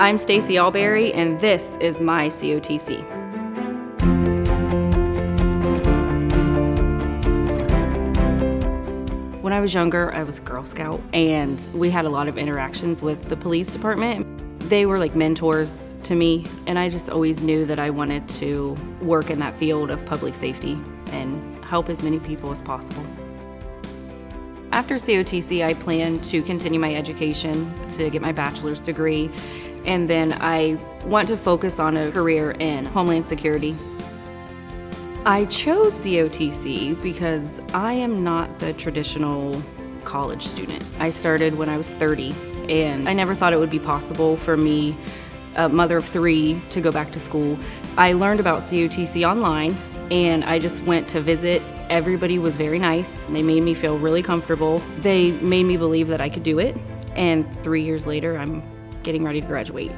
I'm Stacy Alberry, and this is my COTC. When I was younger, I was a Girl Scout, and we had a lot of interactions with the police department. They were like mentors to me, and I just always knew that I wanted to work in that field of public safety and help as many people as possible. After COTC, I plan to continue my education to get my bachelor's degree, and then I want to focus on a career in Homeland Security. I chose COTC because I am not the traditional college student. I started when I was 30, and I never thought it would be possible for me, a mother of three, to go back to school. I learned about COTC online, and I just went to visit. Everybody was very nice. They made me feel really comfortable. They made me believe that I could do it, and three years later, I'm getting ready to graduate.